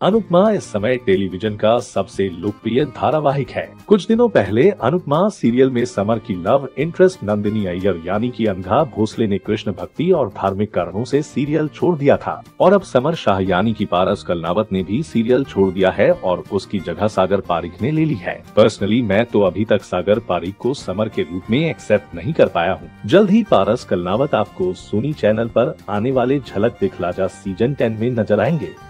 अनुपमा इस समय टेलीविज़न का सबसे लोकप्रिय धारावाहिक है। कुछ दिनों पहले अनुपमा सीरियल में समर की लव इंटरेस्ट नंदिनी अय्यर यानी कि अंधा भोसले ने कृष्ण भक्ति और धार्मिक कारणों से सीरियल छोड़ दिया था। और अब समर शाह यानी कि पारस कलनावत ने भी सीरियल छोड़ दिया है और उसकी जगह सागर पारिक ने ले ली है। पर्सनली मैं तो अभी तक सागर पारिक को समर के रूप में एक्सेप्ट नहीं कर पाया हूँ। जल्द ही पारस कलनावत आपको सोनी चैनल आरोप आने वाले झलक दिखलाजा सीज़न टेन में नज़र आएँगे।